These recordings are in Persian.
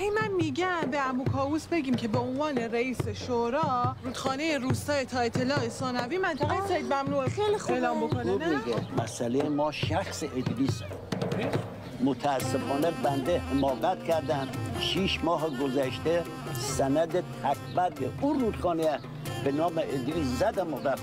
هی من میگم به عمو کاووس بگیم که به عنوان رئیس شورا رودخانه روستای تا اطلاع ثانوی منطقه سید ممنوع خیلی. اعلام بکنه خوب نه؟ میگه. مسئله ما شخص ادریس متاسفانه بنده حماقت کردم شیش ماه گذشته سند تکبر اون رودخانه به نام ادریس زدم و رفت.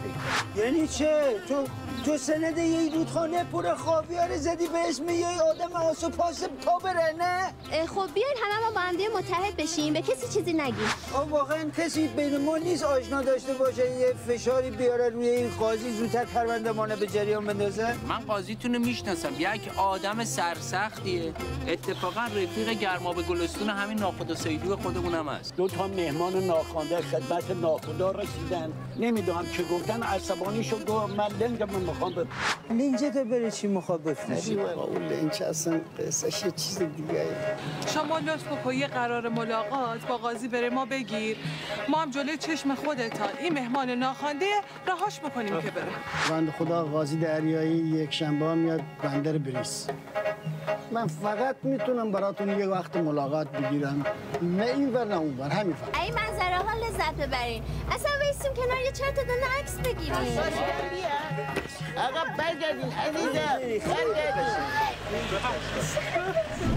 یعنی چه؟ تو تو سند یه رودخانه پر خاویار زدی به اسم یه آدم آسو پاس تا بره نه؟ خب بیاین همه ما با هم دیگه متحد بشیم. به کسی چیزی نگیم. آه، واقعا کسی بین ما نیست آشنا داشته باشه یه فشاری بیاره روی این قاضی زودتر پرونده مانه به جریان بندازه؟ من قاضیتون رو می‌شناسم. یک آدم سرسختیه. اتفاقا رفیق گرماب گلستون همین ناخدا سیدو خودمونم هست. دو تا مهمان ناخوانده خدمت ناخدا رسیدن. نمی‌دونم چه گفتن عصبانی شد گفت من لنگم می‌خوام به لینجت بره چی می‌خواد بفروشی؟ اون لنچ اصلا قصهش یه چیز دیگه شما لطف یه قرار ملاقات با قاضی بره ما بگیر. ما هم جلوی چشم خودتان این مهمان ناخوانده رهاش بکنیم که بره. بند خدا قاضی دریایی یک شنبه میاد بندر بریس من فقط می‌تونم براتون یه وقت ملاقات بگیرم نه این ور نه اون ور. همین فقط. ای منظره ها لذت ببرین. اصلا ویسیم کنار یه چهار تا دونه عکس بگیریم. آقا برگردین عزیزم. برگردین.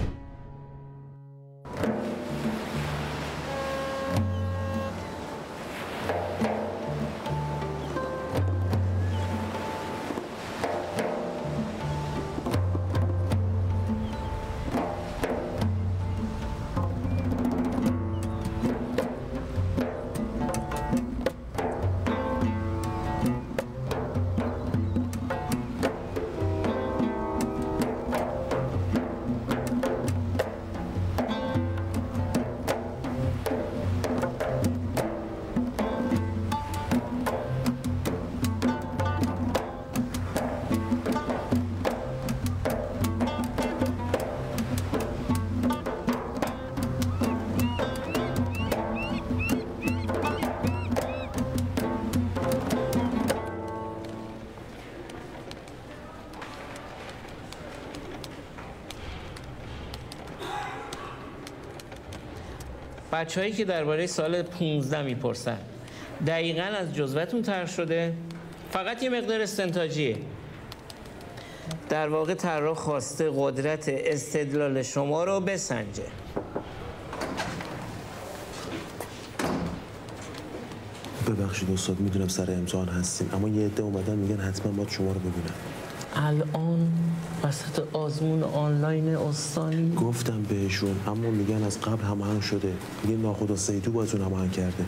بچههایی که درباره سال 15 می‌پرسن دقیقا از جزوتون طرح شده؟ فقط یه مقدار استنتاجیه. در واقع طراح خواسته قدرت استدلال شما رو بسنجه. ببخشید استاد می‌دونم سر امتحان هستین اما یه عده اومدن میگن حتما باید شما رو ببینم الان وسط آزمون آنلاین استانی گفتم بهشون اما میگن از قبل هماهنگ شده. میگه ناخدا سیدو باتون هماهنگ کرده.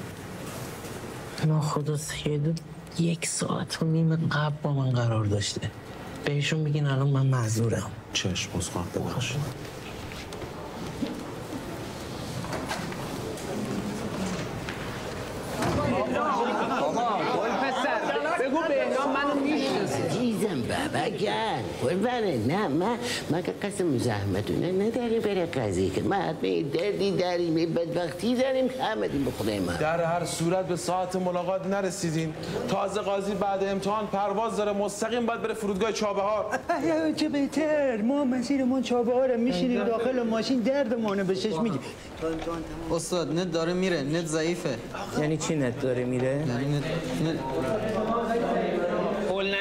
ناخدا سید یک ساعت و نیم قبل با من قرار داشته. بهشون میگین الان من معذورم. چشم عذرخواهم ببخشید بگو بهنام منو می‌شناسه عزیزم بابا قربانه نه من ما که قسم زحمتونه نداره بره قضیه که ما حتما دردی داریم یه بدبختی داریم که آمدیم به خدای ما. در هر صورت به ساعت ملاقات نرسیدین. تازه قاضی بعد امتحان پرواز داره مستقیم باید بره فرودگاه چابهار. چه بهتر ما مسیرمون چابهاره میشینیم داخل ماشین دردمانه به چشم میگی استاد نت داره میره نت ضعیفه. یعنی چی نت داره میره؟ یعنی نت,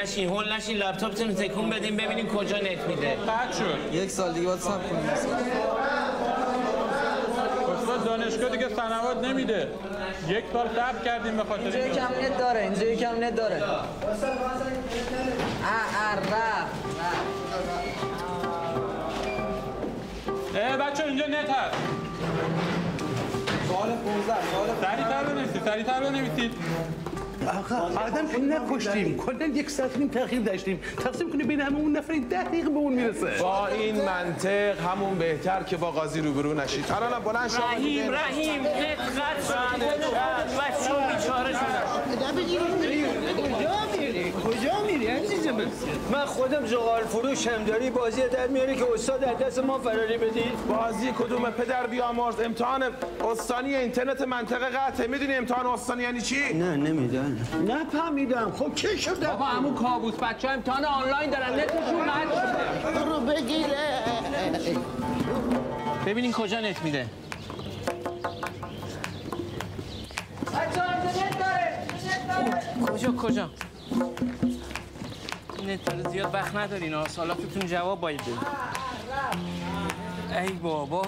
نشین هول نشین لپتاپتون رو تکون بدین ببینیم کجا نت میده. قطع شد. یک سال دیگه باید صبر کنیم. دانشگاه دیگه سنوات نمیده. یک سال صبر کردیم به خاطر اینجا این یکم نت داره اینجا یکم نت داره. اه بچه اینجا نت هست. سوال 15 سوال سریعتر بنویسید سریعتر بنویسید. آقا آدم که نکشتیم کلا یک ساعت نیم تاخیر داشتیم. تقسیم کنی بین همه اون نفری ده دقیقه به اون می‌رسه. با این منطق همون بهتر که با قاضی روبرو نشید. الان بلند شو. رحیم رحیم نت قطع شد بچه بیچاره شدن کجا میری کجا میری عزیزم من خودم زغال فروشم داری بازی در میاری که استاد از دست ما فراری بدی. بازی کدوم پدر بیامرز؟ امتحان استانی اینترنت منطقه قطعه می‌دونی امتحان استانی یعنی چی؟ نه نمی‌دونم. نفهمیدم. خب چه شده بابا همون کابوس بچه ها امتحان آنلاین دارن. نتشون قطع شده برو بگیره. ببینین کجا نت میده. کجا کجا؟ داره زیاد وقت ندارین ها سوالاتتون جواب باید ای بابا.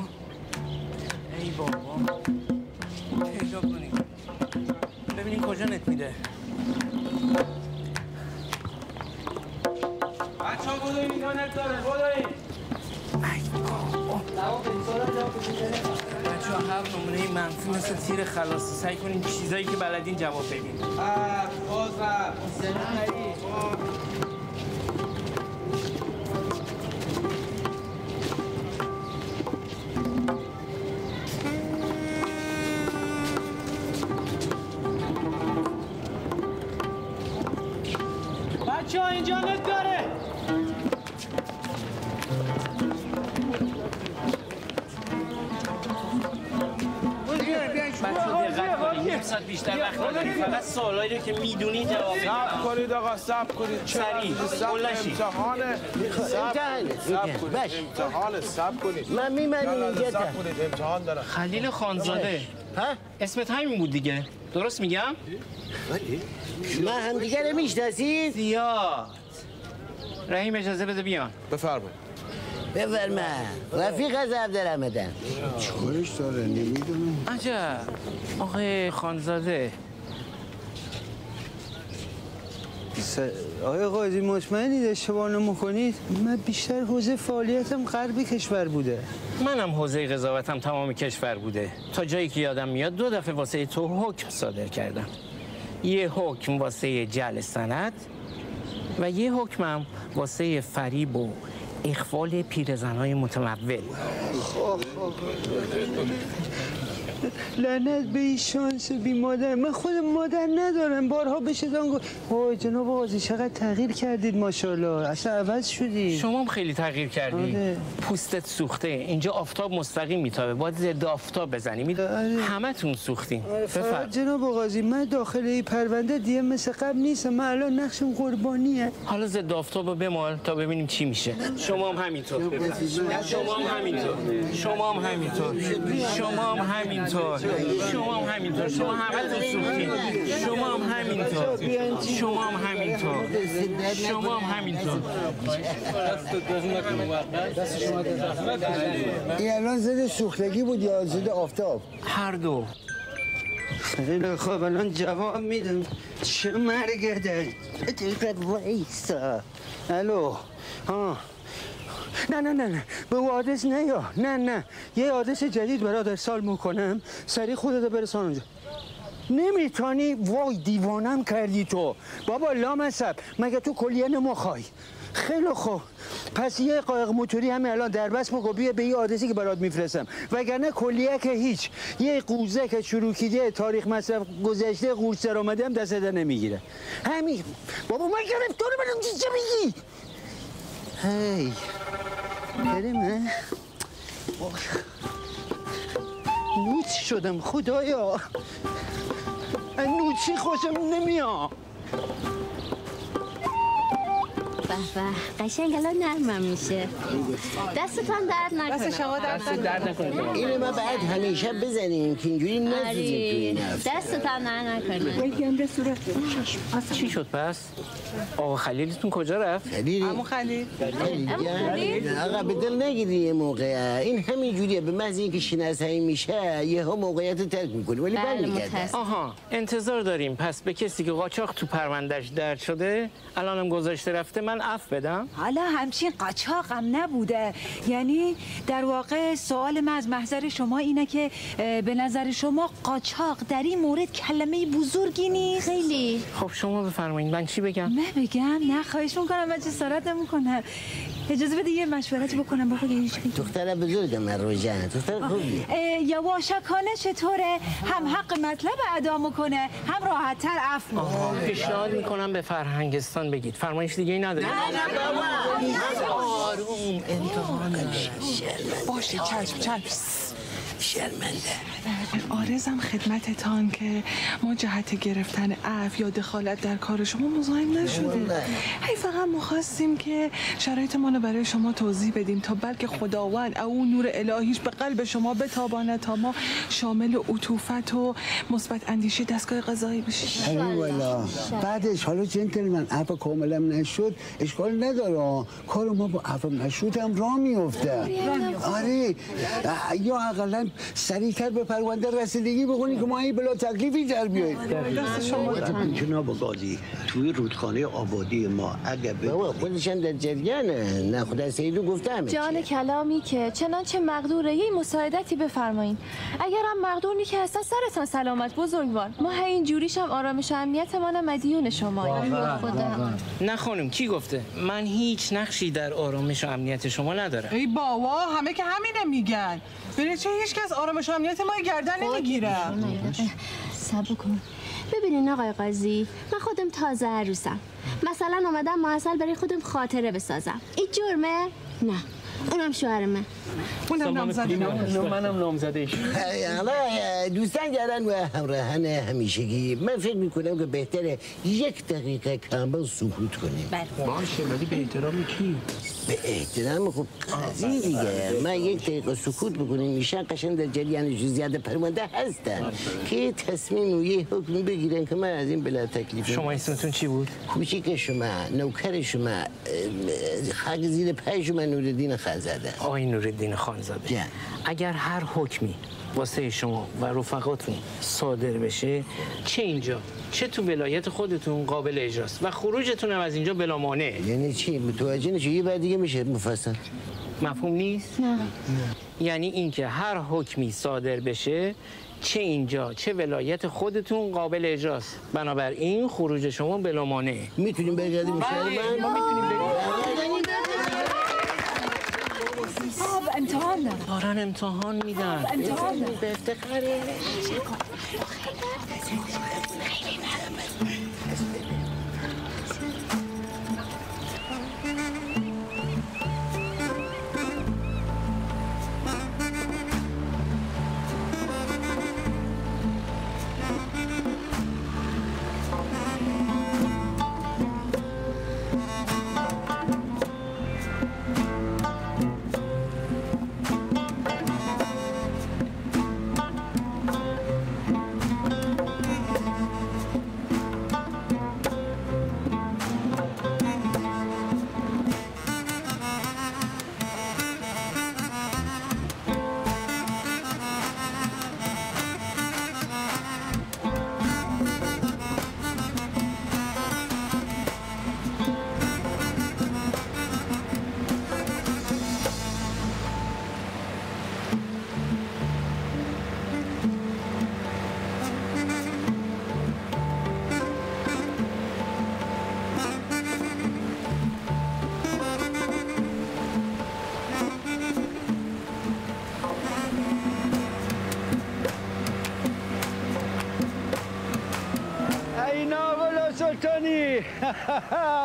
ای بابا. پیدا کنید ببینین کجا نت میده. بچه ها بودوین اینجا نت داره بودوین بچه ها هر نمونه منفی مثل تیر خلاصی سعی کنین چیزایی که بلدین جواب بدین. بچه ها اینجا نت داره. ساعت بیشتر وقت فقط سوالایی رو که می‌دونین جواب کنید آقا صبر کنید. چرا؟ سریع. کنید. کنید. من اینجا. کنید. امتحان دارم. خلیل خانزاده. ها؟ اسمت همین بود دیگه. درست میگم؟ من همدیگه رو می‌شناسید؟ زیاد. رحیم اجازه بده بیان بفرمایید. بفرما. رفیق از عبدالحمدم چیکارش داره؟ نمی‌دونم. عجب. آقای خانزاده. س- آقای قاضی مطمئنید اشتباه نمی‌کنید من بیشتر حوزه فعالیتم غرب کشور بوده. منم حوزه قضاوتم تمام کشور بوده. تا جایی که یادم میاد دو دفعه واسه تو حکم صادر کردم. یه حکم واسه جل سند و یه حکمم واسه فریب و اخفال پیرزنهای متمول. لعنت به این شانس بی مادر. من خود مادر ندارم. بارها به شدان گفت وای جناب قاضی چقدر تغییر کردید ماشاءالله. اصلا عوض شدی. شما هم خیلی تغییر کردی. آره. پوستت سوخته. اینجا آفتاب مستقیم میتابه. باید ضد آفتاب بزنی. می... همتون سوختین. بفرم فقط جناب قاضی من داخل این پرونده دیگه مثل قبل نیستم. من الان نقشم قربانیه. حالا ضد آفتاب بمال تا ببینیم چی میشه. شما هم همینطور. شما هم همینطور. شما هم همینطور. شما هم همینطور. شما هم همینطور. شما همتون سوختین شما هم همینطور. شما هم همینطور. شما هم همینطور. این الان زده سوختگی بود یا زده آفتاب؟ هر دو. خیلی خوب الان جواب میدم. چه مرگه ده دقیقه وایسا الو. ها نه نه نه نه. به او آدرس نه یا نه نه. یه آدرس جدید برات ارسال می‌کنم. سریع خودت برسان اونجا. نمی‌تونی. وای دیوانم کردی تو. بابا لامصب. مگه تو کلیه نمخوای خیلی خوب. پس یه قایق موتوری همه الان در بس بگو بیا به این آدرسی که برات میفرستم. وگرنه کلیه که هیچ. یه قوزه که چروکیده تاریخ مصرف گذشته قورت سر آمده هم دست نمی‌گیره. همین. بابا من گرفتار منم چی چه میگی هی کریمه نوچ شدم خدایا. نوچی خوشم نمیاد. به به. قشنگ الان نرمم میشه. دستتان درد نکنه. دست شما درد درد نکنه. اینو ما بعد همیشه بزنیم که اینجوری نسوزیم تو این آره هفته دستتان درد نکنه. چی شد پس؟ آقا خلیلتون کجا رفت؟ امو خلیل. آقا به دل نگیری یه موقع. این همین جوریه. به محض اینکه شناسایی میشه یه ها موقعیت رو ترک می‌کنه ولی بله، برمیگرده. آها انتظار داریم. پس به کسی که قاچاق تو پروندهش درد شده الانم گذاشته رفته. من اف بدم؟ حالا همچین قاچاق هم نبوده. یعنی در واقع سوال من از محضر شما اینه که به نظر شما قاچاق در این مورد کلمه بزرگی نیست؟ خیلی. خب شما بفرمایید من چی بگم؟ من بگم نه خواهش می‌کنم من جسارت نمی‌کنم. اجازه بده یه مشورتی بکنم بابا یه چیزی. دختر بزرگم من روژن دختر خوبی؟ یواشکانه چطوره؟ هم حق مطلب ادا می‌کنه هم راحتتر عفو می‌کنه. آها پیشنهاد می‌کنم به فرهنگستان بگید. فرمایش دیگه ای ندارید؟ آروم امتحان باشه چشم چشم. شرمنده آرزم خدمتتان که ما جهت گرفتن عف یا دخالت در کار شما مزاحم نشده. هی فقط می‌خواستیم که شرایط ما رو برای شما توضیح بدیم تا بلکه خداوند او نور الهیش به قلب شما بتابانه تا ما شامل عطوفت و مثبت اندیشه دستگاه قضایی بشیم. بعدش حالا جنتلمن عفو کاملا نشد. اشکال نداره. کار ما با عفو مشروط هم راه میفته آره. یا اقلا سریعتر به پرونده رسیدگی بکنی که ما این بلا تکلیفی در بیاییم. جناب قاضی توی رودخانه آبادی ما. اگه بابا خودش هم در جریانه. نه خدا سیدو گفتم جان کلامی که چنانچه مقدوره یه مساعدتی بفرمایین. اگرم مقدور نی که اصلا سرتان سلامت بزرگوار. ما این جوریش هم آرامش و امنیت ما مدیون شما. نه خانم کی گفته؟ من هیچ نقشی در آرامش و امنیت شما ندارم. ای بابا همه که همینه میگن. بره چه هیچ کس آرامش و امنیت ما گردن نمی‌گیره. صبر کن. ببینین آقای قاضی من خودم تازه عروسم. مثلا اومدم معسل برای خودم خاطره بسازم. این جرمه؟ نه. اونم شوهرمه اونم نامزده منم نامزدش حالا دوستان گرن و همراهن همیشگی. من فکر می‌کنم که بهتره یک دقیقه کامل سکوت کنیم. باشه ولی به احترام کی؟ به احترام خب قضیه دیگه. من یک دقیقه سکوت بکنیم. میشن قشن در جریان جزیات پرونده هستن که تصمیم و یه حکم بگیرن که من از این بلا تکلیف شما اسمتون چی بود؟ کوچیک شما نوکر شما خاک زیر پای شما نوردین خانزاده آقای نوردین خانزاده اگر هر حکمی واسه شما و رفقاتون صادر بشه چه اینجا؟ چه تو ولایت خودتون قابل اجراست؟ و خروجتون هم از اینجا بلا مانع یعنی چی؟ متوجه نشی؟ یه بعد دیگه میشه مفصل. مفهوم نیست؟ نه. یعنی اینکه هر حکمی صادر بشه چه اینجا؟ چه ولایت خودتون قابل اجراست؟ بنابراین خروج شما بلا مانع می‌تونیم برگردیم شهر بله، من ما می‌تونیم بریم امتحان دارم. دارن امتحان میدن. امتحان دارم. به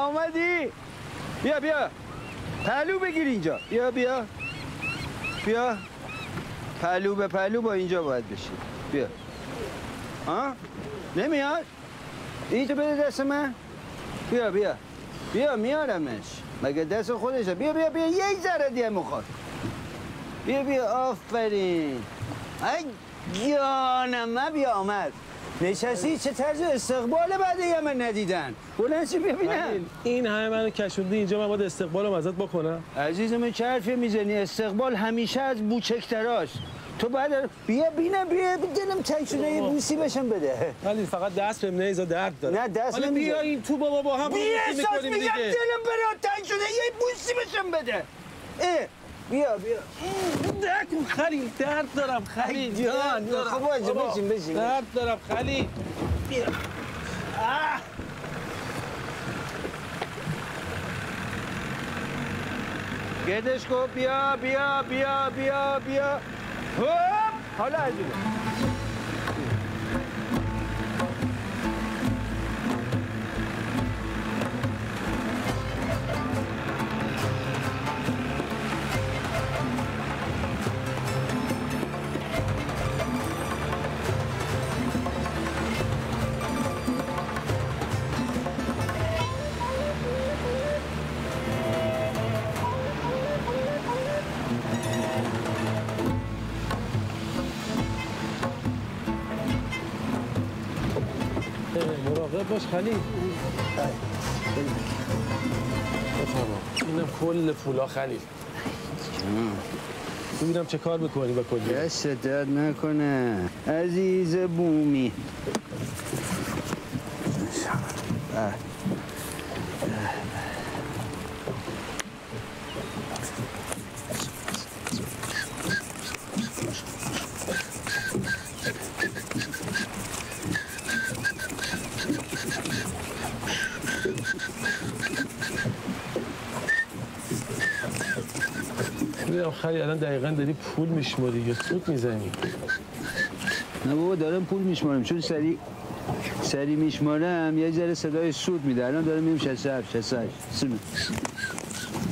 آمدی بیا بیا. پهلو بگیر اینجا. بیا بیا. بیا. پهلو به پهلو با اینجا باید بشی. بیا. ها نمیاد؟ اینجا بده دست من. بیا بیا. بیا میارمش. مگه دست خودشه. بیا بیا بیا. یک ذره دیگه می‌خواد. بیا بیا. آفرین. ای جانم. بیا آمد نشستی چه طرز استقبال بعد یه من ندیدن بلند چی ببینم این همه منو کشوندی اینجا من باید استقبالم ازت بکنم عزیزم چه حرفی می‌زنی استقبال همیشه از بوچکتراش تو بعد بیا بینم بیا دلم تنگ شده یه بوسی بشم بده ولی فقط دست بهم نیزا درد داره نه دست نمیزن. بیا این تو بابا با هم بیا احساس میگم. دلم برات تنگ شده یه بوسی بشم بده اه بيا بيا. دکم خلی در طرف خلی جان خواجه بشین بشین در طرف خلی آه. گدش کو بيا بيا بيا بيا بيا. هوب هلا أجي باش خلیل بفرما اینم کل پولا خلیل ببینم چه کار می‌کنی با کلی. دست درد نکنه. عزیز بومی. خلیل الان دقیقا داری پول میشماری یا سود می‌زنی؟ نه بابا دارم پول میشمارم. چون سری سری میشمارم یه ذره صدای سود میده. الان دارم میرم 67 68 سود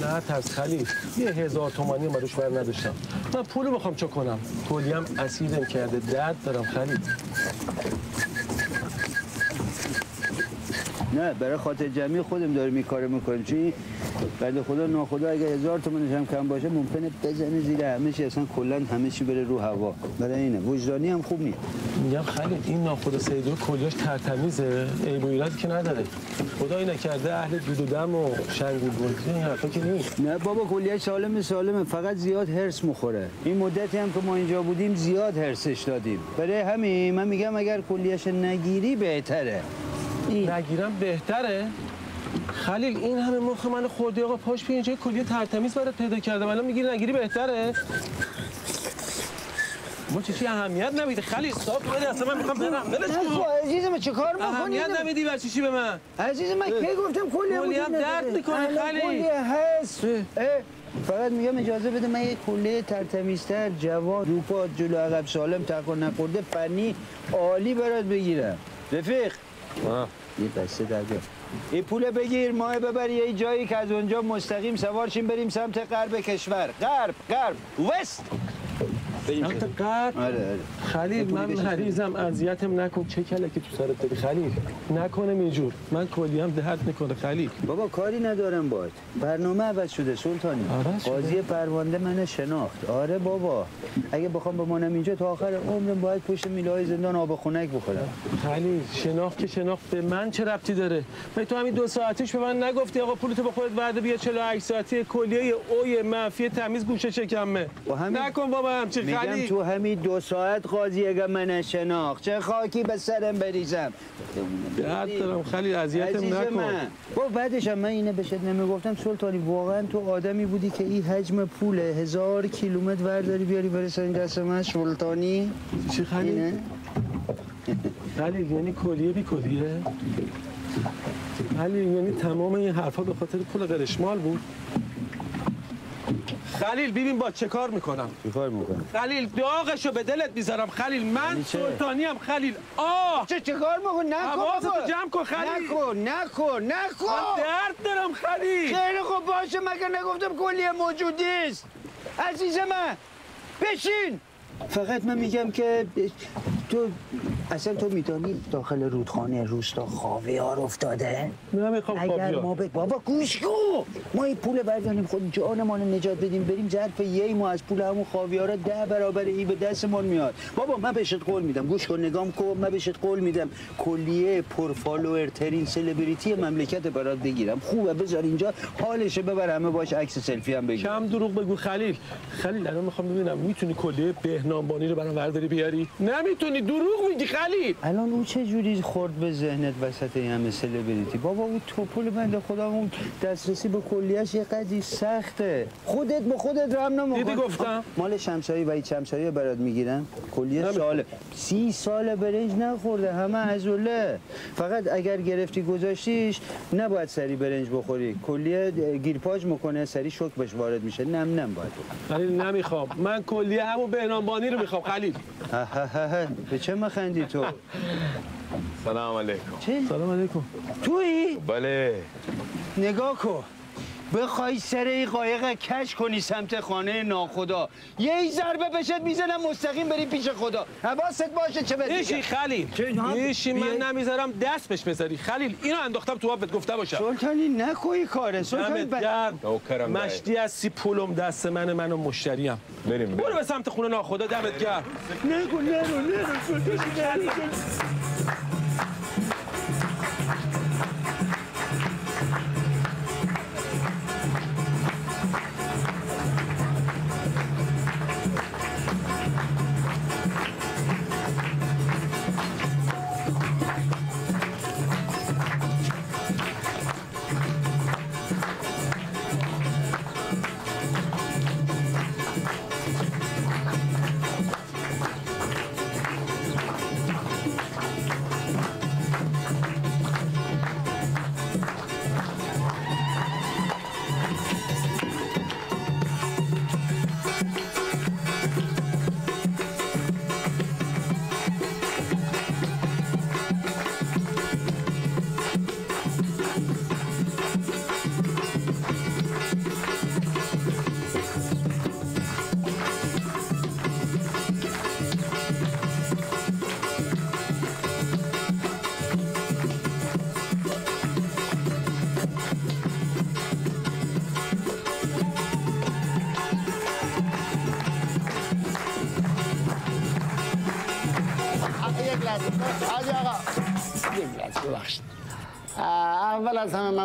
نه ترس خلیل یه هزار تومانی ما روش بر نداشتم. من پولو می‌خوام چه کنم. کلیم اسیدم کرده. درد دارم خلیل نه برای خاطر جمعی خودم داریم این کارو می‌کنیم چی بعد خدا ناخدا اگه هزار تومنش هم کم باشه ممکنه بزنه زیر همه چی. اصلا کلا همه چی بره رو هوا. برای اینه. وجدانی هم خوب نیست. میگم خلیل این ناخدا سیدو کلیاش ترتمیزه. عیب و ایرادی که نداره. خدایی نکرده اهل دود و دم و شنگ و این حرفا که نیست. نه بابا کلیه سالم سالمه. فقط زیاد هرس مخوره این مدتی هم که ما اینجا بودیم زیاد هرسش دادیم. برای همین من میگم اگر کلیهش نگیری بهتره. نگیرم بهتره. خلیل این همه مخ من خوردی آقا. پاش بیا اینجا یه کلیه ترتمیز برات پیدا کردم. الان می‌گیری نگیری بهتره. ما چیزی اهمیت نمیده. خلیل صاف بده. اصلا من می‌خوام برم. ولش کن. نه عزیزم چه کار می‌کنی اهمیت نمیدی بر چی به من؟ عزیز من کی گفتم کلیه کلیه درد؟ می‌کنه خلیل. کلیه هست اه، فقط میگم اجازه بده من یه کلیه ترتمیزتر جوان روپا جلو عقب سالم تکن نخورده فنی عالی برات بگیرم. رفیق. یه بسته در بیار. این پول بگیر ماه ببر یه جایی که از اونجا مستقیم سوارشیم بریم سمت غرب کشور. غرب غرب وست. غرب آره آره. خلیل من مریضم اذیتم نکن. چه کله که تو سرت داری؟ خلیل نکنم اینجور. من کلیم درد می‌کنه. خلیل. بابا کاری ندارم باید برنامه عوض شده سلطانی؟ قاضی پرونده من شناخت. آره بابا. اگه بخوام بمانم اینجا تا آخر عمرم باید پشت میله زندان آب خنک بخورم. خلیل شناخت که شناخت به من چه ربطی داره؟ من تو همین دو ساعتیش به من نگفتی آقا پولتو به خودت ورده بیا 48 ساعتی کلیه اوی منفی تمیز گوشه شکمه. نکن بابا همچین میگم خلیل تو همین دو ساعت قاضی اگه من شناخت. چه خاکی به سرم بریزم. درد دارم خلیل اذیتم نکن. با بعدش من اینه بهت نمی‌گفتم سلطانی واقعا تو آدمی بودی که این حجم پول هزار کیلومتر ورداری بیاری برسانی دست من سلطانی. چی خلیل؟ اینه؟ خلیل یعنی کلیه بی کلیه؟ خلیل یعنی تمام این حرفا به خاطر پول قرشمال بود؟ خلیل ببین با چه کار می‌کنم. چه کار می‌کنم خلیل داغشو به دلت می‌ذارم. خلیل من یعنی؟ سلطانی هم خلیل آه! چه چه کار می‌کنی؟ نکن حواستو بابا. جمع کن خلیل. نکن نکن نکن. من درد دارم خلیل. خیلی خوب باشه مگه نگفتم کلیه موجود نیست عزیز من بشین. فقط من میگم که تو اصلا تو میدانی داخل رودخانه روستا خاویار افتاده؟ نمی‌خوام اگر خاویار. ما ب... بابا گوش کن ما این پول برداریم خود جانمان رو نجات بدیم بریم ظرف یه ما از پول همون خاویارا ده برابر ای به دستمون میاد. بابا من بهشت قول میدم. گوش کن نگام کن من بهشت قول میدم. کلیه پرفالوور ترین سلبریتی مملکت برات بگیرم. خوبه بذار اینجا حالش ببر همه باش عکس سلفی هم بگیر. کم دروغ بگو خلیل. خلیل الان می‌خوام ببینم می‌تونی کلیه بهنامبانی رو برام ورداری بیاری؟ نمی‌تونی دروغ میگی خلیل الان اون چه جوری خورد به ذهنت وسط این همه سلبریتی بابا اون توپول بنده خدا اون دسترسی به کلیهش یه قدری سخته. خودت به خودت رحم نمی‌کنی دیدی گفتم؟ مال شمسایی و شمسایی برات می‌گیرن کلیه ساله. سی سال برنج نخورده همه عضله فقط اگر گرفتی گذاشتیش نباید سری برنج بخوری. کلیه گیرپاج می‌کنه سری شوک بهش وارد میشه. نم نم باید. خلیل نمی‌خوام. من کلیه همون بهنامبانی رو می‌خوام خلیل. به چه مخندی؟ تو. سلام علیکم. چه؟ سلام علیکم. تویی؟ بله. نگاه کن. بخوای سر این قایق کش کنی سمت خانه ناخدا یه ای ضربه بشت می‌زنم مستقیم بری پیش خدا حواست باشه چه بهت ایشی. خلیل؟ ایشی من. نمی‌ذارم دست بهش بذاری خلیل اینو انداختم تو آب بهت گفته باشم سلطانی نکوی کاره سلطانی ب- دایی. مشتی از سی پولم دست من من و مشتریم بریم برو به سمت خونه ناخدا دمت گرم نگو نرو نرو سلطانی نرو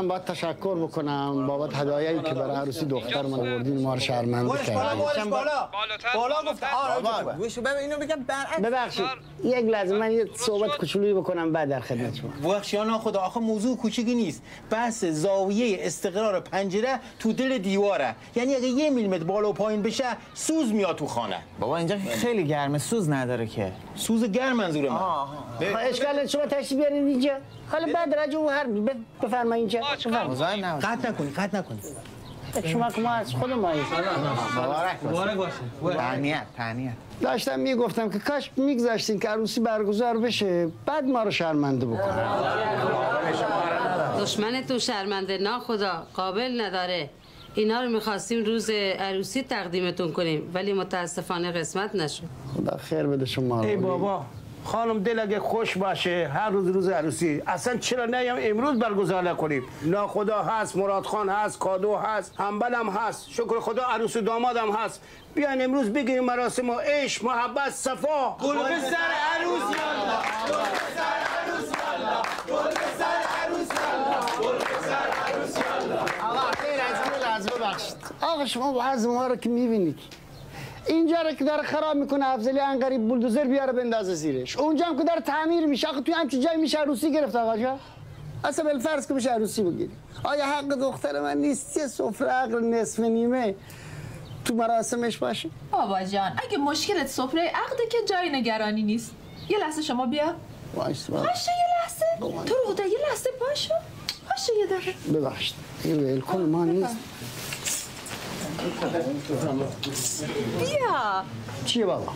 من باید تشکر بکنم بابت هدایایی که برای عروسی دختر من آوردین ما رو شرمنده بالا کردین. بارش بالا. بالا گفت آره گوشو ببین اینو بگم برعکس. ببخشید. یک لحظه من یه صحبت کوچولویی بکنم بعد در خدمت شما. بخشیانا خدا آخه موضوع کوچیکی نیست. بحث زاویه استقرار پنجره تو دل دیواره. یعنی اگه یه میلیمتر بالا و پایین بشه سوز میاد تو خانه. بابا اینجا خیلی گرمه سوز نداره که. سوز گرم منظور من. خب، اشکال شما تشریف بیارین اینجا. حالا بعد راجع به هر بفرمایید اینجا. قطع نکنی قطع نکنی. شما که ما از خود ما مبارک مبارک باشه. تهنیت تهنیت. داشتم می‌گفتم که کاش میگذاشتین که عروسی برگزار بشه بعد ما رو شرمنده بکنه. دشمن تو شرمنده نا خدا قابل نداره. اینا رو می‌خواستیم روز عروسی تقدیمتون کنیم ولی متاسفانه قسمت نشد. خدا خیر بده شما رو. ای بابا. خانم دل اگه خوش باشه هر روز روز عروسی. اصلا چرا نیم امروز برگزار نکنیم؟ ناخدا هست مراد خان هست کادو هست همبل هم هست شکر خدا عروس و داماد هم هست. بیاین امروز بگیریم مراسم و عشق محبت صفا. گل به سر عروس یالا گل به سر عروس یالا گل به سر عروس یالا گل به سر عروس یالا. آقا خیر از ببخشید. آقا شما وضع ما رو که می‌بینید. اینجا رو که داره خراب می‌کنه افضلی انقریب بولدوزر بیاره بندازه زیرش. اونجا هم که داره تعمیر میشه. آخه توی همچین جای میشه عروسی گرفت آقا جا اصلا بالفرض که بشه عروسی بگیری آیا حق دختر من نیست یه سفره عقل نصف نیمه تو مراسمش باشه؟ بابا جان اگه مشکلت سفره عقده که جای نگرانی نیست. یه لحظه شما بیا. باشه یه لحظه. تو رو خدا یه لحظه باشو باشه یه دقیقه. ببخشید. این ولکن ما نیست بیا. چیه بابا؟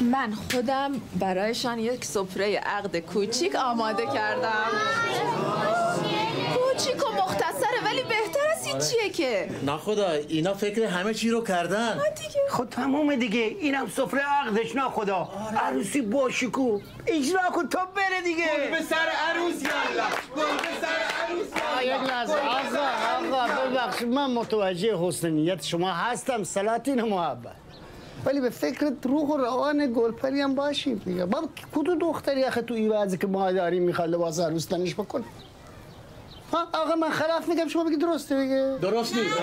من خودم برایشان یک سفره عقد کوچیک آماده کردم. کوچیک و مختصره ولی بهتر از این چیه که؟ نه خدا اینا فکر همه چی رو کردن. خود تموم دیگه اینم سفره عقدش نه خدا. عروسی با شکو اجرا کن تا بره دیگه. گل به سر عروس یالا گل به سر عروس یک لحظه. آقا آقا ببخشید من متوجه حسن نیت شما هستم. سلاطین محبت. ولی به فکر روح و روان گلپری هم باشیم دیگه. بابا کدو دختری آخه تو این وضعی که ما داریم می‌خواد لباس عروس تنش بکنه؟ آقا من خلاف میگم شما بگی درسته دیگه درست نیست.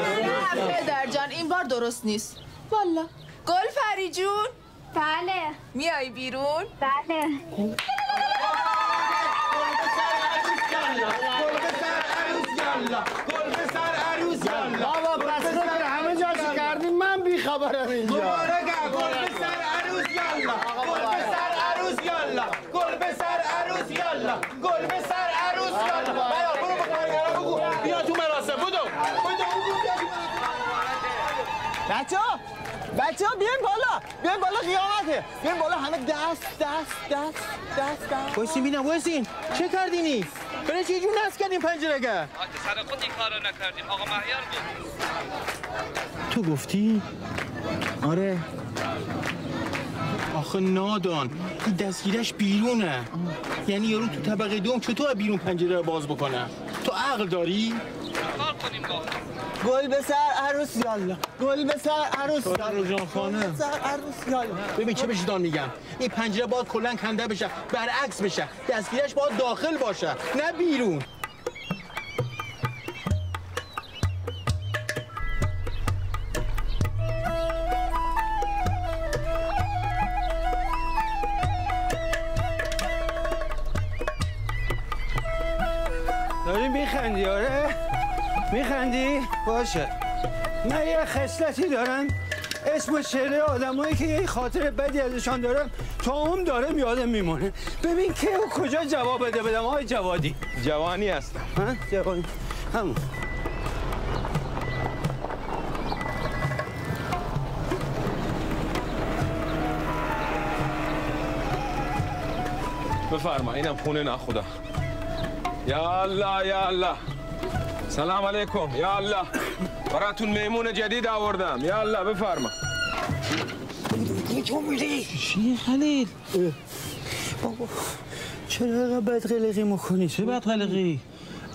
نه پدر جان این بار درست نیست. والا. گل فری جون. بله. میای بیرون؟ بله. بابا پس همه جا چی کردیم من بی خبرم اینجا مبارکه گل به سر عروس یالا گل به سر عروس یالا گل به سر عروس یالا گل به سر عروس یالا بیا برو به کارگرا بگو بیا تو مراسم بدو بدو بچه ها بچه ها بیاین بالا بیاین بالا قیامته بیاین بالا همه دست دست دست دست دست وایسین بینم وایسین چه کردینی؟ برای چه جون نصب کردین پنجره گر؟ سر خود این کارو نکردیم آقا مهیار بود تو گفتی؟ آره آخه نادان این دستگیرش بیرونه. یعنی یارو تو طبقه دوم چطور بیرون پنجره رو باز بکنه؟ تو عقل داری؟ کار کنیم با. گل به سر عروس یالا. گل به سر عروس تو یالا جان سر عروس یالا. ببین چه بهش دان میگم. این پنجره باید کلا کنده بشه برعکس بشه. دستگیرش باید داخل باشه نه بیرون. میخندی؟ باشه. من یه خصلتی دارم اسم شعر آدمایی که یه خاطر بدی ازشان دارم تا هم دارم یادم میمونه. ببین که و کجا جواب بده بدم آقای جوادی. جوانی هستم. ها؟ جوانی. همون. بفرما اینم خونه نه خدا یا الله یا الله سلام علیکم یا الله براتون میمون جدید آوردم یا الله بفرما چی خلیل؟ بابا چرا اینقدر بد قلقی می‌کنی؟ چه بد قلقی؟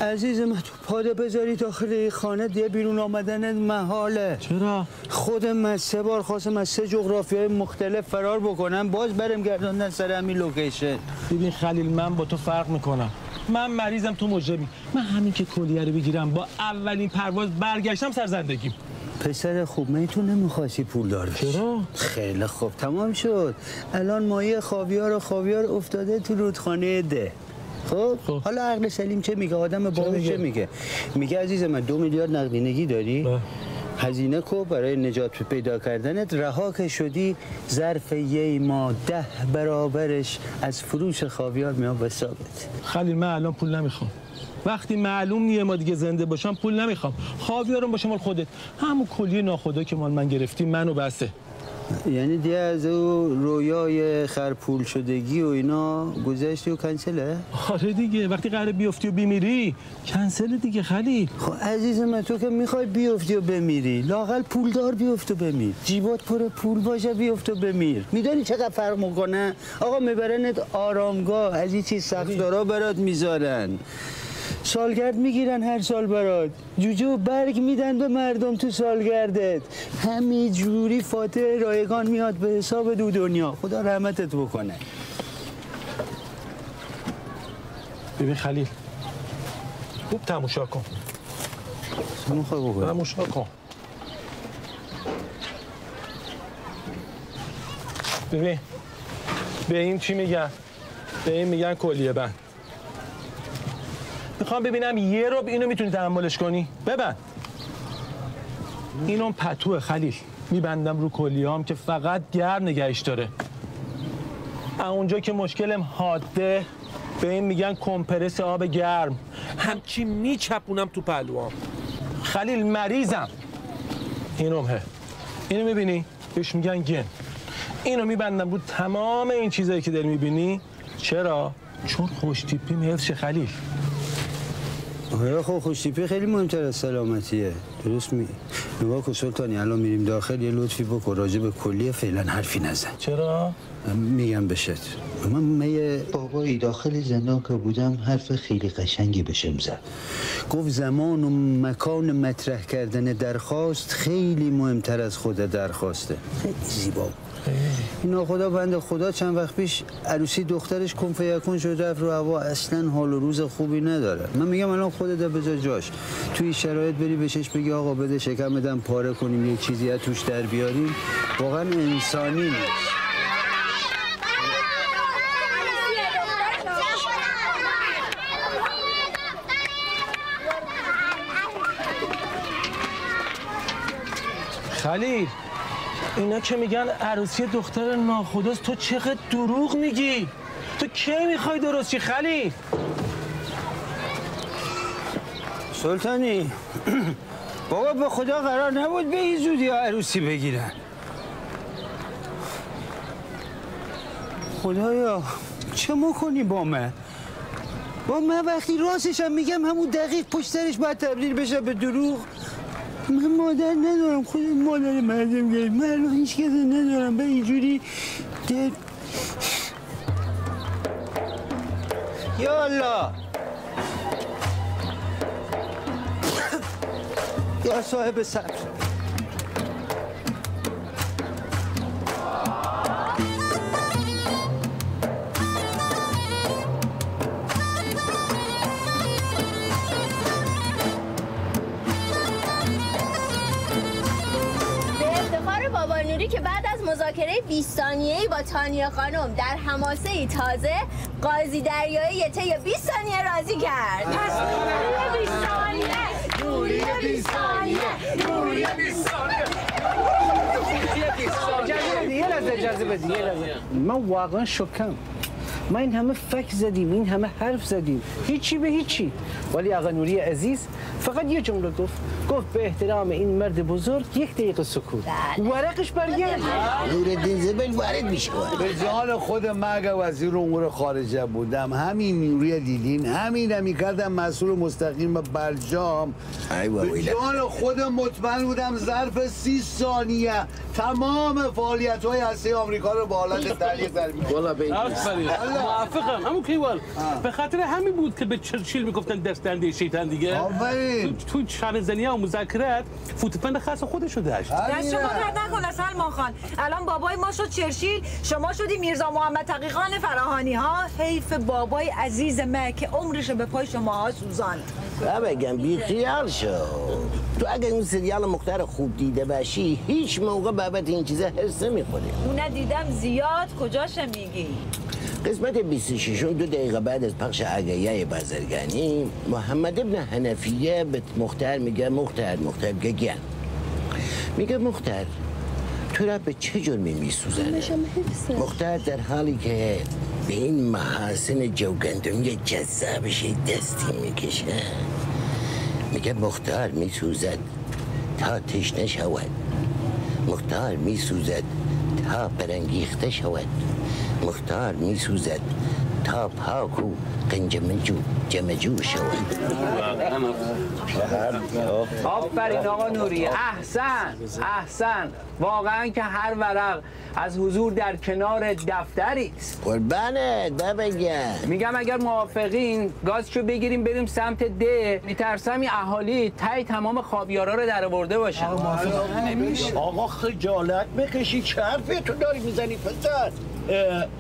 عزیز من تو پاده بذاری داخل این خانه دیگه بیرون آمدن محاله چرا؟ خودم من سه بار خواستم از سه جغرافی های مختلف فرار بکنم باز برم گرداندن سر همین لوکیشن ببین خلیل من با تو فرق می‌کنم من مریضم تو مجرمی من همین که کلیه رو بگیرم با اولین پرواز برگشتم سر زندگیم. پسر خوب من تو نمی‌خواستی پول دار بشی. چرا؟ خیلی خوب تمام شد. الان مایه خاویار و خاویار افتاده تو رودخانه ده. خب؟ حالا عقل سلیم چه میگه؟ آدم باهوش؟ چه میگه؟ میگه؟ عزیز من دو میلیارد نقدینگی داری؟ هزینه کو برای نجات پیدا کردنت. رها که شدی ظرف یه ماه ده برابرش از فروش خاویار میاد به حسابت. خلیل من الان پول نمی‌خوام. وقتی معلوم نیه ما دیگه زنده باشم پول نمی‌خوام. خاویارم باشه مال خودت. همون کلیه ناخدا که مال من گرفتی منو بسه یعنی دیگه از او رویای خرپول شدگی و اینا گذشتی و کنسله؟ آره دیگه وقتی قراره بیفتی و بمیری کنسل دیگه خلیل خب عزیز من تو که می‌خوای بیفتی و بمیری لاقل پولدار بیفت و بمیر. جیبات پر پول باشه بیفت و بمیر. میدانی چقدر فرق می‌کنه؟ آقا میبرنت آرامگاه از این چیز سختارا برات می‌ذارن. سالگرد می‌گیرن هر سال برات. جوجه و برگ میدن به مردم تو سالگردت. همین جوری فاتح رایگان میاد به حساب دو دنیا. خدا رحمتت بکنه. ببین خلیل خوب تماشا کن. تماشا کن. ببین به این چی میگن؟ به این میگن کلیه بند. می‌خوام ببینم یه رب اینو می‌تونی تحملش کنی؟ ببند. اینو پتوه خلیل. میبندم رو کلیام که فقط گرم نگهش داره. اونجا که مشکلم حاده به این میگن کمپرس آب گرم. همچی میچپونم تو پهلوام. خلیل مریضم. اینم he اینو می‌بینی؟ بهش میگن گن. اینو میبندم رو تمام این چیزایی که داری می‌بینی. چرا؟ چون خوشتیپی حفظ خلیل. خب خوشتیپی خیلی مهمتر از سلامتیه. درست می نگاه کن سلطانی الان میریم داخل یه لطفی بکن راجع به کلیه فعلا حرفی نزن. چرا؟ میگم بشت من می بابایی داخل زندان که بودم حرف خیلی قشنگی بشم زد. گفت زمان و مکان مطرح کردن درخواست خیلی مهمتر از خود درخواسته. خیلی زیبا. اینا خدا بنده خدا چند وقت پیش عروسی دخترش کن فیکون شد رفت رو هوا. اصلا حال و روز خوبی نداره. من میگم الان خودت بذار جاش. توی شرایط بری بهش بگی آقا بده شکم بدم پاره کنیم یه چیزی از توش در بیاریم. واقعا انسانی نیست. خلیل اینا که میگن عروسی دختر ناخداست تو چقدر دروغ میگی؟ تو کی می‌خوای درست چی خلیل؟ سلطانی بابا به خدا قرار نبود به این زودی عروسی بگیرن. خدایا چه می‌کنی با من؟ با من وقتی راستشم میگم همون دقیق پشت سرش باید تبدیل بشه به دروغ. من مادر ندارم خود مادر مردم گرد من الان هیچ کسی ندارم. به اینجوری دل یا الله. یا صاحب صبر به افتخار بابا نوری که بعد از مذاکره 20 ثانیه‌ای با تانیا خانم در حماسه ای تازه قاضی دریایی طی 20 ثانیه راضی کرد. پس نوری 20 ثانیه. نوری 20 ثانیه نوری 20 اجازه بدی یه لحظه اجازه بدی یه لحظه من واقعا شکم. ما این همه فک زدیم این همه حرف زدیم. هیچی به هیچی. ولی آقا نوری عزیز فقط یه جمله گفت گفت به احترام این مرد بزرگ یک دقیقه سکوت. ورقش برگرد. نورالدین زبل وارد میشه. به جان خود من اگر وزیر امور خارجه بودم همین نوری دیدین همین همی کردم مسئول مستقیم برجام. به جان خودم مطمئن بودم ظرف سی ثانیه تمام فعالیت های هسته آمریکا رو به حالت تعلیق در آفرین. موافقم. همون کیوال به خاطر همین بود که به چرچیل می‌گفتن دستنده شیطان دیگه. آفرین. تو چند زنی و مذاکرات فوتفند خاص خودشو داشت. دست شما درد نکنه سلمان خان. الان بابای ما شد چرچیل شما شدی میرزا محمد تقیخان فراهانی ها. حیف بابای عزیز من که عمرش به پای شما ها سوزان. بگم بی خیال شو. تو اگه اون سریال مختار خوب دیده باشی هیچ موقع بابت این چیزا حرس نمی‌خوری اون دیدم زیاد کجاش میگی؟ قسمت 26 دو دقیقه بعد از پخش آگهی بازرگانی محمد ابن حنفیه به مختار میگه مختار مختار میگه گل میگه مختار تو را به چه جرمی میسوزنه؟ مختار در حالی که به این محاسن جوگندمی جذابش دستی می‌کشه. میگه مختار میسوزد تا تشنه شود. مختار میسوزد تا برانگیخته شود. مختار میسوزد تا پاک و قنجمجو جمجو شود آفرین آقا نوری. احسن احسن. واقعا که هر ورق از حضور در کنار دفتری است. قربانت ببگم میگم اگر موافقین گازشو بگیریم بریم سمت ده میترسم این اهالی تای تمام خوابیارا رو در آورده باشن. آقا خجالت بکشی. چه حرفی تو داری می‌زنی پسر؟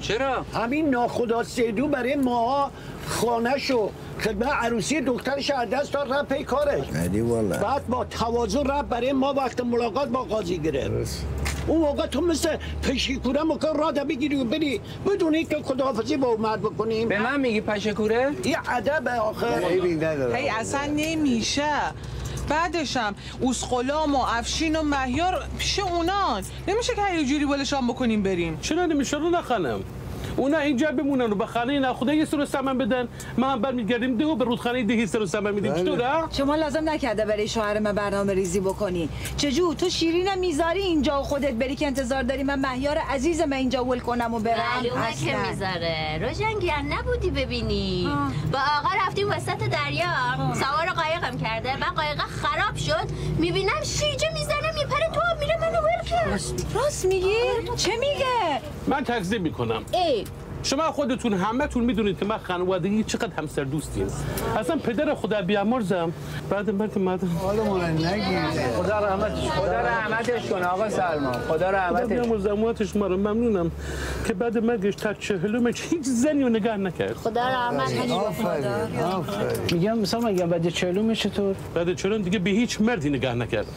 چرا؟ همین ناخدا سیدو برای ماها خانه شو خدمت عروسی دخترش از دست داد رفت پی کارش. علی والا. بعد با تواضع رفت برای ما وقت ملاقات با قاضی گرفت. اون موقع تو مثل پشیکوره مکن را ده بگیری و بری. بدون اینکه خداحافظی با مرد بکنیم. به من میگی پشکوره؟ یه ادب آخر. هی اصلا نمیشه. بعدشم اوسقلام و افشین و مهیار پیش اونان نمیشه که یه جوری بالشان بکنیم بریم. چرا نمیشه؟ رو نخنم. اونا اینجا بمونن و به خانه نخوده یه سر سمن بدن. ما هم برمیگردیم ده و به رودخانه ده سر سمن میدیم. چطوره؟ شما لازم نکرده برای شوهر من برنامه ریزی بکنی. چجور؟ تو شیرین می‌ذاری اینجا و خودت بری که انتظار داری من مهیار عزیز من اینجا ول کنم و برم. معلومه. که می‌ذاره. روشنگیر نبودی ببینی. با آقا رفتیم وسط دریا. سوار قایقم کرده. من قایق خراب شد. می‌بینم شیرجه می‌زنه میپره تو میره منو ول کرد راست میگی؟ چه میگه؟ من تکذیب می‌کنم ای شما خودتون همتون می‌دونید که من خانوادگی چقدر همسر دوستیم. اصلا پدر خدا بیامرزم بعد مرگ مادر حالمون نگیر. خدا رحمتش خدا رحمتش کنه آقا سلمان. خدا خدا رحمتش بیامرز امواتش ما رو. ممنونم که بعد مرگش تا چهلومش هیچ زنی رو نگاه نکرد. خدا رحمتش میگم مثلا میگم بعد چهلومش چطور؟ بعد چهلوم دیگه به هیچ مردی نگاه نکرد.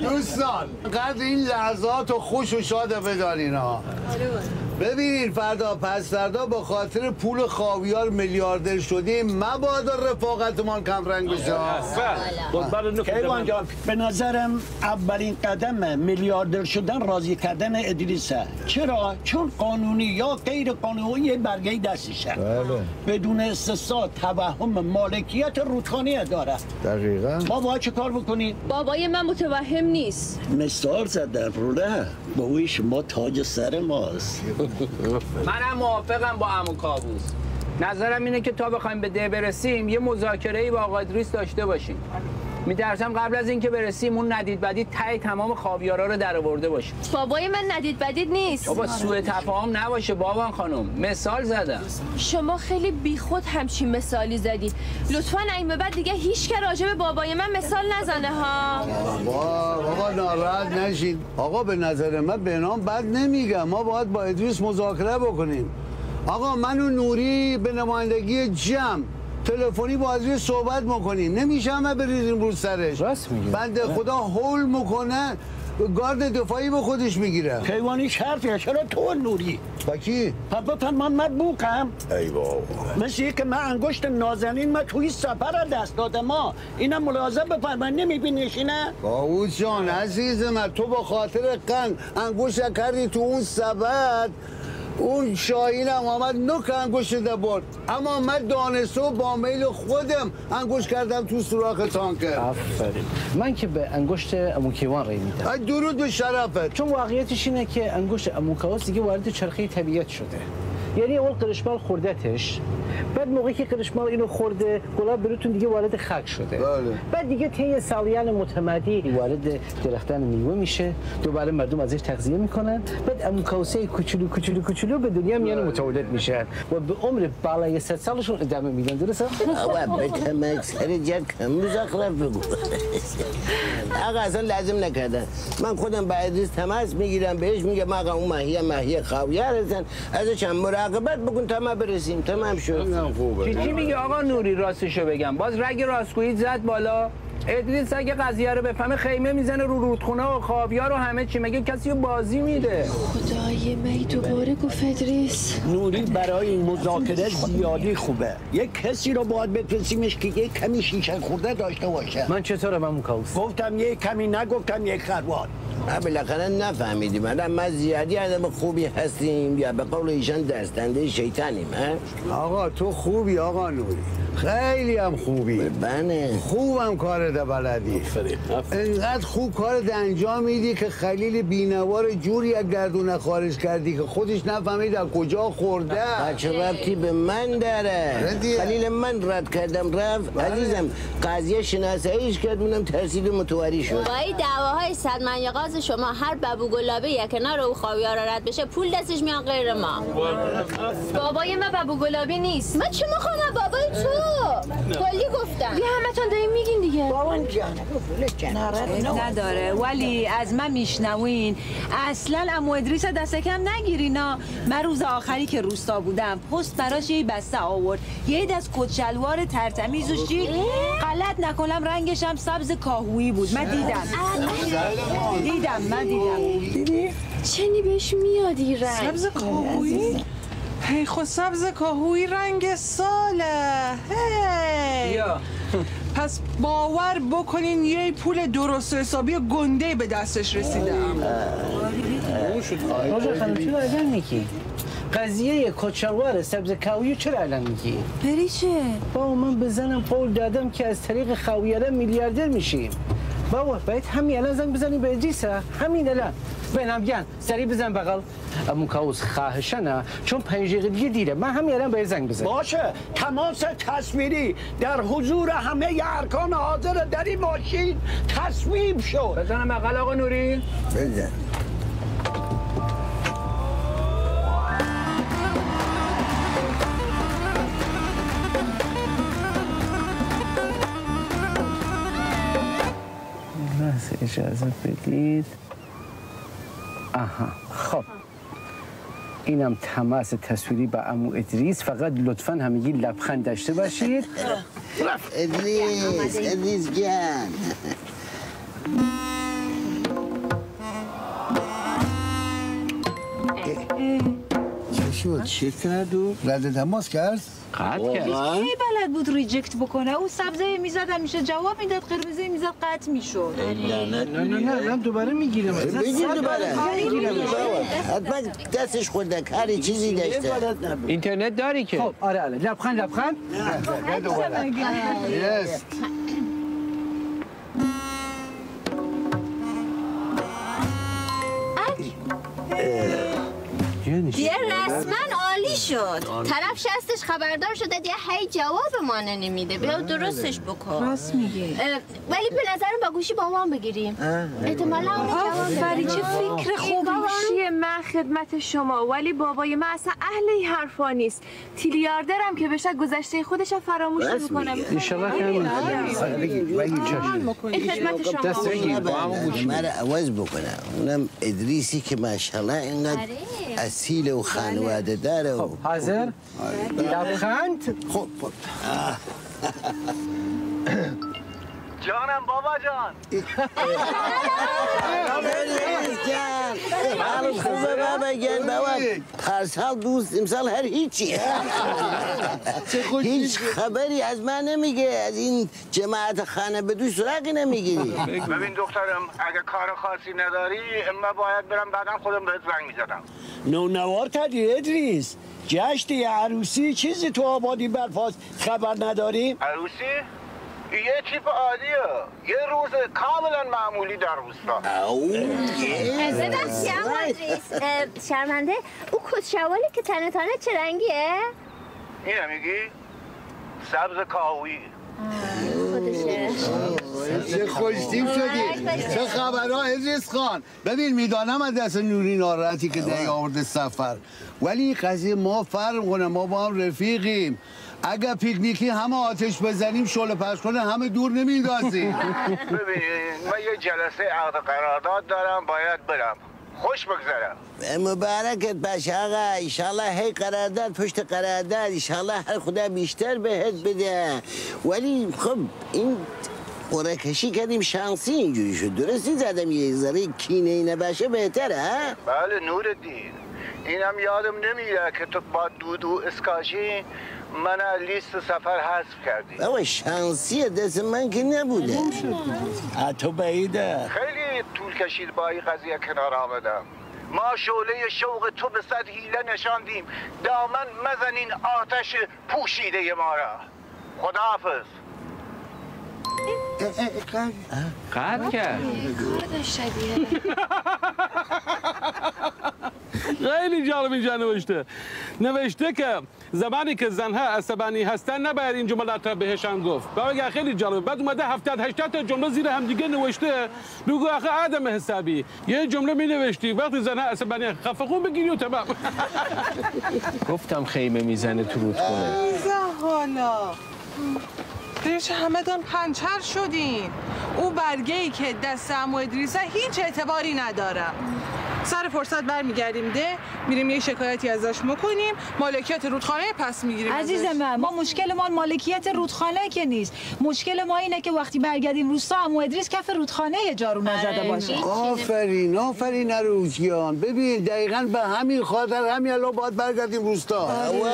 دوستان قدر این لحظات و خوش و شاد بدانین ها ببینید فردا پس فردا به خاطر پول خاویار میلیاردر شدیم مبادا رفاقتمان کم رنگ بشه کیوان جان. به نظرم اولین قدم میلیاردر شدن راضی کردن ادریسه. چرا؟ چون قانونی یا غیر قانونی یه برگه دستشه بدون استثنا توهم مالکیت رودخانه داره. دقیقا. ما باید چه کار بکنیم؟ بابای من متوهم نیست. مثال زدن روله بابای شما تاج سر ماست. منم موافقم با عمو کابوس. نظرم اینه که تا بخوایم به ده برسیم یه مذاکره ای با آقا ادریس داشته باشیم. میترسم قبل از اینکه برسیم اون ندید بدید تای تمام خاویارا رو در آورده باشیم. بابای من ندید بدید نیست. بابا سوء تفاهم نباشه بابا خانم. مثال زدم. شما خیلی بیخود همچین مثالی زدی. لطفا این به بعد دیگه هیچ که راجع به بابای من مثال نزنه ها. بابا بابا ناراحت نشید آقا به نظر من به نام بد نمیگم. ما باید با ادریس مذاکره بکنیم. آقا من و نوری به نمایندگی جمع. تلفنی با ادریس صحبت می‌کنیم نمیشه همه بریزیم رو سرش. راست میگه بنده خدا هول می‌کنه گارد دفاعی به خودش می‌گیره. کیوانی حرفیه چرا تو نوری؟ با کی؟ پاپا من مدبوکم ای بابا. مثل که من انگشت نازنین من توی سفر دست دادم ما. اینم ملاحظه بفرمایید. نمیبینیش اینه؟ باوز جان عزیز من تو با خاطر قند انگوش کردی تو اون سبد. اون شاهین هم آمد نک انگوش ده برد. اما من دانسته و با میل خودم انگوش کردم تو سوراخ تانکر آفرین. من که به انگشت اموکیوان رای میدم. درود به شرفت. چون واقعیتش اینه که انگشت اموکاوس دیگه وارد چرخه طبیعت شده. یعنی اول قرشمال خوردتش بعد موقعی که قرشمال اینو خورده گلاب بروتون دیگه وارد خاک شده. بعد دیگه طی سالیان متمدی وارد درختان میوه میشه. دوباره مردم ازش تغذیه می‌کنن. بعد اون کوسه کوچولو کوچولو کوچولو به دنیا میان و متولد میشن و به عمر بالای 100 سالشون ادامه میدن. درسته؟ آقا سر جد کم مزخرف بگو. آقا اصلا لازم نکردن من خودم با ادریس تماس می‌گیرم بهش میگم آقا اون ماهی ماهی خاویه هستن. ازش هم مراقبت بکن تا ما برسیم. تمام شد. چی چی میگه آقا نوری؟ راستشو بگم. باز رگ راستگویی زد بالا. ادریس اگه قضیه رو بفهمه خیمه می‌زنه رو رودخونه و خوابیار و همه چی. مگه کسی رو بازی میده؟ خدای می دوباره گفت ادریس. نوری برای این مذاکره زیادی خوبه. یک کسی رو باید بفرستیمش که یک کمی شیشه خورده داشته باشه. من چطورم همون کاوس؟ گفتم یک کمی نگفتم یک خروار. بالاخره نفهمیدیم. الان ما زیادی آدم خوبی هستیم. یا به قول ایشان دستنده شیطانیم ها آقا تو خوبی آقا نوری. خیلی هم خوبی. بنه خوبم کارت بلدی اینقدر خوب کارت انجام میدی که خلیل بینوار جوری از گردونه خارج کردی که خودش نفهمید از کجا خورده. چه ربطی به من داره؟ ردیه. خلیل من رد کردم رفت. عزیزم قضیه شناساییش کرد منم ترسید متواری شد. با این دعواهای صد من شما هر ببو گلابه یا کنار او خاویار رد بشه پول دستش میان غیر ما. بابای من بابو گلابی نیست. من چه می‌خوام؟ بابای تو. کلی گفتم. بیا همتون داریم میگین دیگه. نداره. ولی از من میشنوین اصلا امو ادریس دست کم نگیرینا من روز آخری که روستا بودم پست براش یه بسته آورد. یه دست کچلوار ترتمیز و شیک غلط نکنم رنگش هم سبز کاهویی بود. من دیدم. دیدم من دیدم. دیدی؟ چنی بهش میاد این رنگ؟ سبز کاهویی؟ هی خود سبز کاهویی رنگ ساله. هی. پس باور بکنین یه پول درست و حسابی گنده به دستش رسیدم راجع خانم چرا الان میگی؟ قضیه کچلوار سبز کاویو چرا الان میگی؟ بری چه؟ بابا من بزنم قول دادم که از طریق خاویاره میلیاردر میشیم. بابا باید همین الان زنگ بزنیم به ادریسا. همین الان. بینم گن سریع بزن بغل. امو کاوز خواهشنه چون پنج دقیقه دیگه دیره. من همین الان باید زنگ بزنم. باشه. تماس تصویری. در حضور همه ارکان حاضر در این ماشین تصویب شد. بزنم بغل آقا نوری. بزن اجازه بدید. آها خب. اینم تماس تصویری با امو ادریس. فقط لطفا همگی لبخند داشته باشید. ادریس ادریس گان شد. چه کرد و رد تماس کرد. قطع کی بلد بود reject بکنه؟ او سبزه می‌زد همیشه جواب می‌داد قرمزه می‌زد قطع می‌شد. نه نه نه نه من دوباره می‌گیرم. بگیر دوباره. حتما دستش خورده کاری چیزی داشته. اینترنت داری که؟ خب آره آره. لبخند لبخند. یس یعنی دیگه رسما عالی شد. طرف شستش خبردار شده دیگه هی جواب ما نمیده. بیا درستش بکن. راست میگه ولی به نظرم با گوشی با بگیریم. احتمالا اون جواب. چه فکر من خدمت شما ولی بابای من اصلا اهل این حرفا نیست. تیلیاردرم که بشه گذشته خودش رو فراموش می‌کنم. انشالله که همین آره، این خدمت شما. من عوض بکنم. اونم ادریسی که ماشاءالله اینقدر اصیل و خانواده داره و حاضر؟ لبخند؟ خب خب. جانم بابا جان حال خوبه بابا گن بابا پرسال دوست امسال هر هیچی هیچ خبری از من نمیگه از این جماعت خانه به دوش سراغی نمی‌گیری ببین دخترم اگه کار خاصی نداری من باید برم بعدا خودم بهت زنگ می‌زدم نو نوار کردی ادریس جشن عروسی چیزی تو آبادی برپاس خبر نداری؟ عروسی؟ یه تیپ عادیه یه روز کاملا معمولی در روستا. شرمنده او کت شوالی که تنه تانه چه رنگیه؟ اینه میگی؟ سبز کاوی چه خوشتیم شدی. چه خبرها ادریس خان. ببین می‌دانم از دست نوری ناراحتی که دهی آورده سفر. ولی این قضیه ما فرق کنه ما با هم رفیقیم. اگر پیکنیکی همه آتش بزنیم شعله پخش کنه همه دور نمیندازیم ببین من یه جلسه عقد قرارداد دارم باید برم. خوش بگذرم. مبارکت باشه آقا. ایشالله هی قرارداد پشت قرارداد. ایشالله هر خدا بیشتر بهت بده. ولی خب این قره کشی کردیم شانسی اینجوری شد. درستی زدم یه ذره کینه ای نباشه بهتره ها؟ بله نور الدین اینم یادم نمیره که تو با دودو اسکاشی من از لیست سفر حذف کردی بابا شانسی دست من که نبوده. تو بعیده. خیلی طول کشید با این قضیه کنار آمدم. ما شعله شوق تو به صد حیله نشاندیم. دامن مزنین آتش پوشیده ما را. خداحافظ. قطع کرد. خیلی جالب اینجا نوشته. نوشته که زمانی که زنها عصبانی هستن نباید این جملات را بهشان گفت. اگر خیلی جالبه بعد اومده 70 80 تا جمله زیر هم دیگه نوشته. بگو آخه آدم حسابی. یه جمله می نوشتی. وقتی زنها عصبانی خفه خون بگیری و تمام. گفتم خیمه می‌زنه تو رودخونه نه حالا پیش همدان پنچر شدین. او برگه ای که دست امو ادریسه هیچ اعتباری نداره. سر فرصت برمیگردیم ده میریم یه شکایتی ازش می‌کنیم. مالکیت رودخانه پس می‌گیریم عزیز من ما مشکل ما مالکیت رودخانه که نیست. مشکل ما اینه که وقتی برگردیم روستا امو ادریس کف رودخانه جارو نزده باشه. آفرین آفرین عروسیان ببین دقیقا به همین خاطر همین الان باید برگردیم روستا. آوا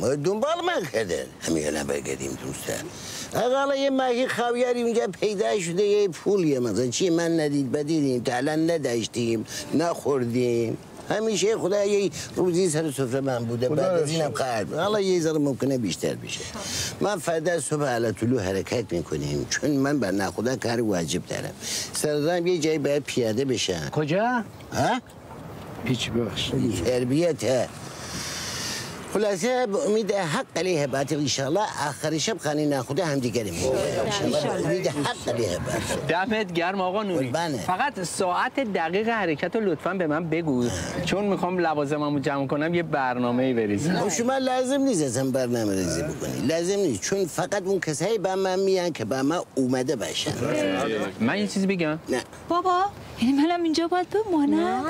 ما دنبال من کرده همین الان برگردیم دوسته آقا حالا یه ماهی خاویاری اینجا پیدا شده یه پولیه مثلا. چی؟ من ندید بدیدیم تا الان نداشتیم نخوردیم. همیشه خدا یه روزی سر سفره من بوده بعد از اینم قرد حالا یه ذره ممکنه بیشتر بشه. من فردا صبح علا طلوع حرکت می‌کنیم. چون من بر نخدا کار واجب دارم. سردارم یه جایی باید پیاده بشم. کجا؟ ها؟ هیچ ببخش تربیته خلاصه به امید حق علیه باطل انشالله آخر شب خانی ناخوده هم دیگریم به امید حق علیه باطل دمت گرم آقا نوری. فقط ساعت دقیق حرکت رو لطفا به من بگو. چون می‌خوام لوازممو جمع کنم یه برنامه ای بریزم. خب شما لازم نیست اصلا برنامه ریزی بکنی. لازم نیست. چون فقط اون کسایی به من میان که به من اومده باشن. من یه چیزی بگم. نه. بابا یعنی منم اینجا باید بمانم؟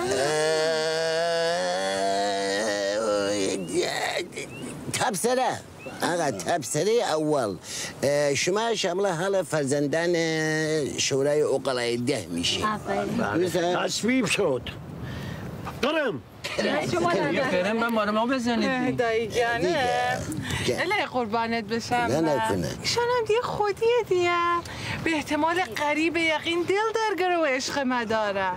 تبصره. آقا تبصره اول. شما شامل حال فرزندان شورای اقلای ده میشه تصویب شد. برم فرم من مارو ما بزنید. دایگانه اله قربانت بشم. نه هم دیگه خودیه دیگه. به احتمال قریب یقین دل درگره و عشق مداره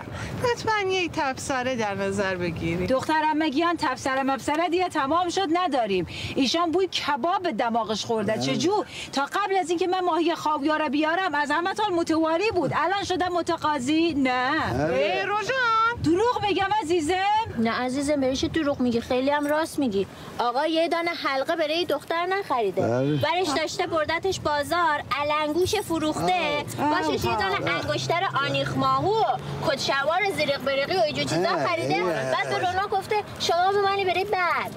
حتما یه تبصره در نظر بگیری دخترم مگیان تبصره مبصره دیگه تمام شد نداریم. ایشان بوی کباب به دماغش خورده. چجور تا قبل از اینکه من ماهی خاویار بیارم از همه تال متواری بود. الان شدم متقاضی؟ نه. اه، روژان. دروغ بگم عزیزم؟ نه عزیزم بهش دروغ میگی؟ خیلی هم راست میگی. آقا یه دانه حلقه برای دختر نخریده. بله. برش داشته بردتش بازار علنگوش فروخته. باشش یه دانه انگشتر آنیخ ماهو و کتشوار زریق بریقی و اینجور چیزا خریده. بعد به رونا گفته شما به منی برای بعد.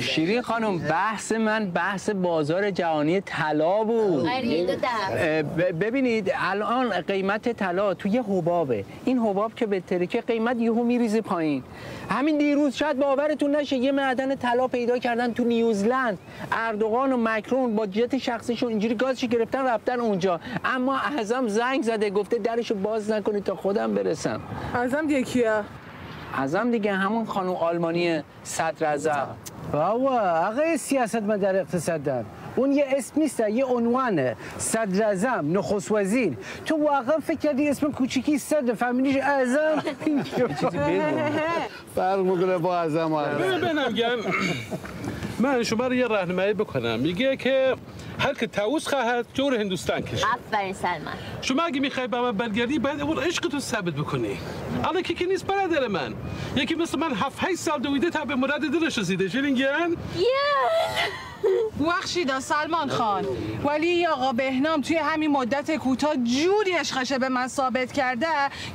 شیرین خانم بحث من بحث بازار جهانی طلا بود. ببینید الان قیمت طلا توی حبابه. این حباب که بهتره که قیمت یهو میریزه پایین. همین دیروز شاید باورتون نشه یه معدن طلا پیدا کردن تو نیوزلند. اردوغان و مکرون با جت شخصیشون اینجوری گازش گرفتن رفتن اونجا. اما اعظم زنگ زده گفته درشو باز نکنید تا خودم برسم. ازم یکیه اعظم دیگه همون خانم آلمانی صدر اعظم. بابا آقای سیاست مدار اقتصاددان. اون یه اسم نیست یه عنوانه. صدر اعظم نخست وزیر. تو واقعا فکر کردی اسم کوچیکی صدر فهمیدیش اعظم؟ فرق می‌کنه با اعظم. بنم گم من شما رو یه راهنمایی بکنم. میگه که هر که تاوس خواهد جور هندوستان کشه آفرین سلمان. شما اگه می‌خوای به من برگردی باید اول عشق تو ثابت بکنی. الان که که نیست؟ برادر من. یکی مثل من هفت هشت سال دویده تا به مراد دلش رسیده. شیرینگیان؟ بخشیدا سلمان خان. ولی این آقا بهنام توی همین مدت کوتاه جوری عشقشه به من ثابت کرده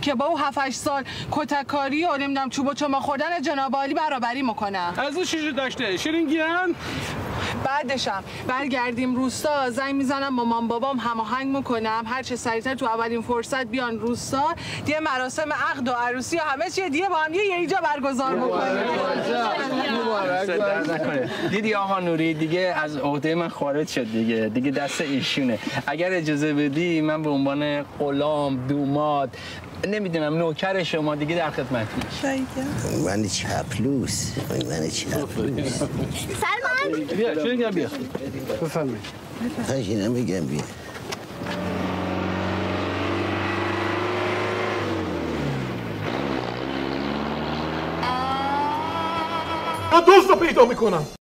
که با او 7 سال کتککاری و نمی‌دونم چوب و چما خوردن جناب عالی برابری می‌کنم از این چیزی داشته. شیرینگیان؟ بعدشم برگردیم روستا زنگ می‌زنم مامان بابام هماهنگ می‌کنم. هر چه سریعتر تو اولین فرصت بیان روستا. دیگه مراسم عقد و عروسی و همه چیه. دیگه با هم یه اینجا برگزار می‌کنیم. دیدی آقا نوری دیگه از عهده من خارج شد دیگه. دیگه دست ایشونه. اگر اجازه بدی من به عنوان غلام دوماد نمی‌دونم نوکر شما دیگه در خدمتتون من چپلوس من چپلوس سلمان! بیا شیرینگیان بیا. بفرمایید. اینم بگم بیا. دوست رو پیدا می‌کنم.